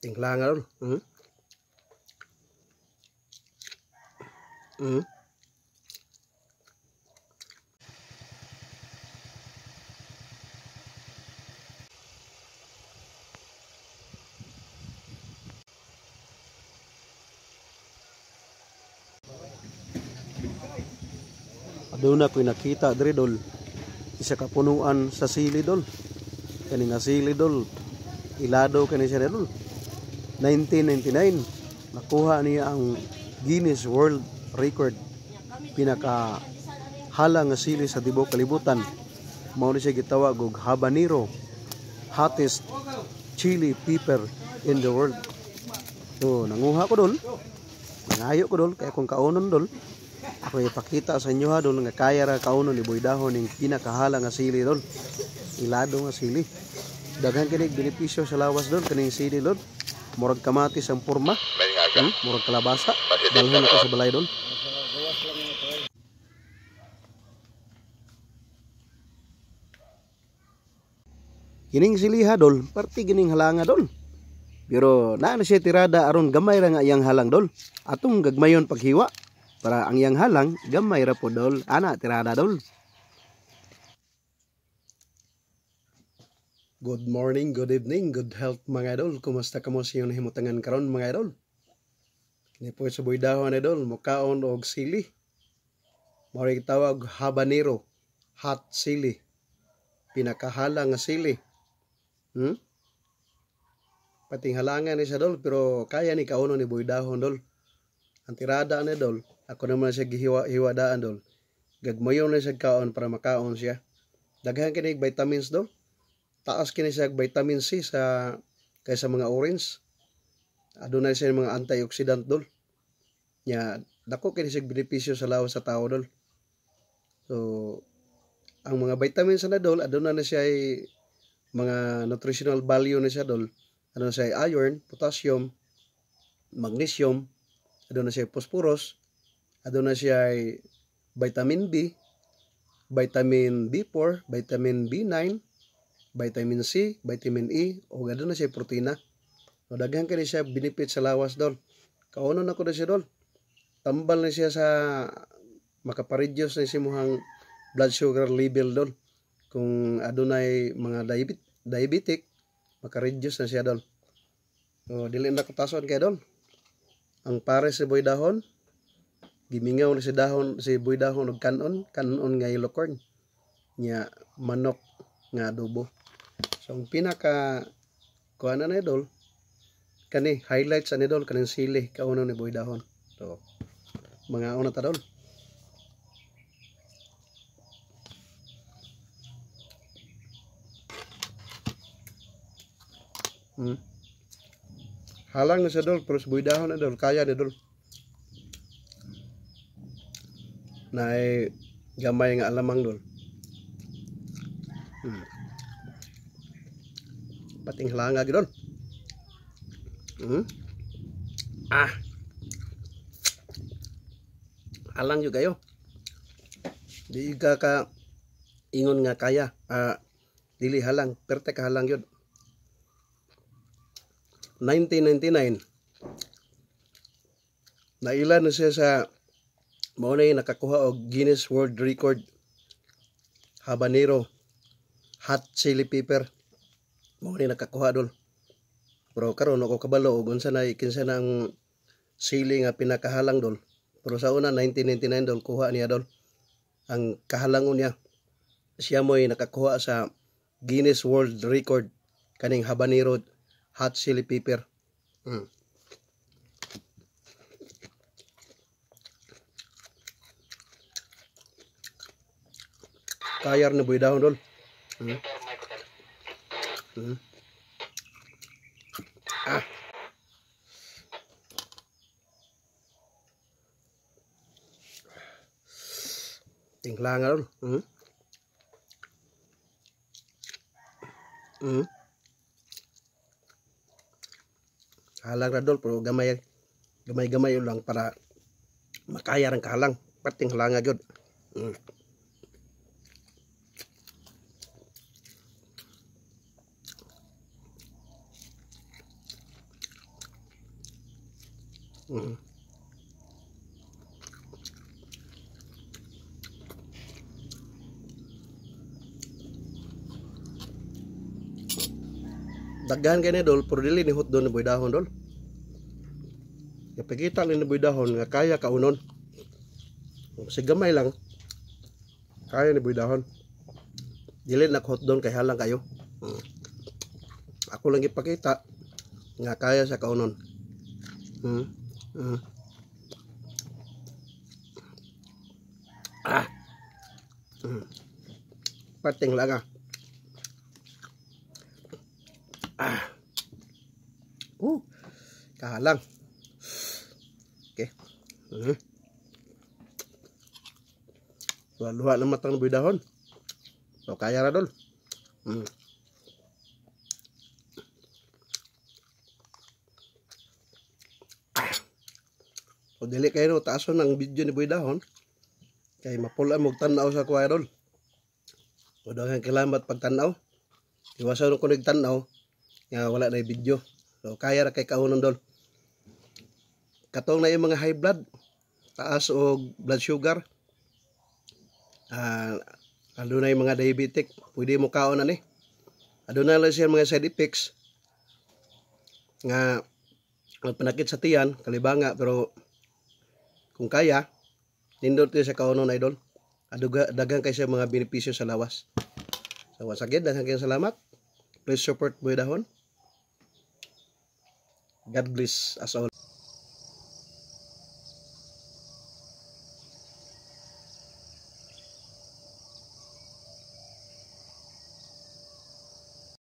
Tingla nga ron. Hmm? Hmm? Aduna ko'y nakita diri dol. Isa ka punuan sa sili dol. Kani nga sili dol. Ilado kani siya dol. 1999 nakuha niya ang Guinness World Record. Pinaka halang nga sili sa tibuok kalibutan. Mao ni siya gitawag og habanero hottest chili pepper in the world. So nanguha ko dol nangayo ko dol kaya kung kaunon dol ako ipakita sa inyo ha dol nga kaya ra kaunon ni Boydahon ning pinakahalang nga sili dol ilado nga sili. Daghan kini benepisyo sa lawas dol kaning sili dol murag kamatis ang porma hmm? murag kalabasa. Dalhon ako sa balay dol kining siliha dol parti gining halanga dol pero naa na siya tirada aron gamay ra nga iyang halang dol atong gagmayon paghiwa para ang iyang halang gamay ra po dol ana tirada dol Good morning, good evening, good health mga idol. Kumusta ka mo sa iyong himutangan karon mga idol? Kini po sa buydahon idol, mukaon og sili. Mao tawag habanero, hot sili. Pinakahala nga sili. Hmm? Pating halangan ni siya dol, pero kaya ni kauno ni buydahon dol. Ang tirada ni dol, ako naman siya gihiwa-hiwadaan dol. Gagmayon na siya kaon para makaon siya. Daghan kini vitamins dol taas kini siya vitamin C sa kaysa mga orange. Adunay siya mga antioxidant dol. Nya dako kini siya benepisyo sa lawas sa tao dol. So ang mga vitamins na dol aduna na siya ay mga nutritional value na siya dol. Ano siya ay iron, potassium, magnesium, aduna siya phosphorus, aduna siya ay vitamin B, vitamin B4, vitamin B9, vitamin C, vitamin E, o gado na siya protina. O daghan kani siya benefit sa lawas dol. Kauno na ko na siya dol. Tambal na siya sa makapareduce na siya muhang blood sugar level dol. Kung adunay mga diabetic, diabetic makareduce na siya dol. O dili na katason kay dol. Ang pare si boy dahon, gimingaw na si dahon si boy dahon og kanon, kanon nga yellow corn. Nya manok nga adobo. So, ang pinaka kuha na na idol, kani highlights ani idol kaning sili kauno ni boy dahon. So, mga una ta dol. Hmm. Halang na sa dol, pero sa boy dahon na kaya ni dol. Na gamay nga alamang dol. Hmm pating halanga gidon. Hmm? ah. Alang juga yo di ka ka ingon nga kaya. Ah, dili halang. Perte ka halang yun. 1999 nailan na siya sa mao na nakakuha og Guinness World Record habanero hot chili pepper mo ni nakakuha dol. Pero karon ako kabalo og unsa na kinsa na ang sili nga pinakahalang dol. Pero sa una 1999 dol kuha niya dol. Ang kahalangon niya siya mo'y nakakuha sa Guinness World Record kaning habanero hot chili pepper. Hmm. kayar na boy dahon dol. Hmm. Hmm. Ah. Tingla nga ron. Hmm. Hmm. Halang pero gamay gamay-gamay lang para makaya ang kahalang. Pating halanga gyud. Hmm. Mm. Daghan kay ni dol, pero dili ni hot doon ni boy dahon dol. Kapagkita ni boy dahon nga kaya kaunon. Kasi gamay lang. Kaya ni boy dahon. Dili na hot doon kay halang kayo. Mm. Ako lang ipakita nga kaya sa kaunon. Mm. Mm. Ah. Mm. Pating lang ah. Ah. Uh. Kahalang. Okay. Mm. Luha-luha na matang bidahon. So kaya ra dol. Mm. O dili kayo taason ang video ni Boy Dahon. Kay mapula mo tanaw sa kuya dol. O daghang kilamat pag tanaw. Iwasan ko nagtanaw nga wala na video. So kaya ra kay kaunon dol. Katong na yung mga high blood, taas o blood sugar. Ah, alo na yung mga diabetic, pwede mo kaon ani. Ado na lang siya mga side effects nga magpanakit sa tiyan, kalibanga, pero kung kaya, nindot tayo sa kaunon idol. Aduga, dagang kay siya mga benepisyo sa lawas. So once again, daghang kayong salamat. Please support Boy Dahon. God bless us all.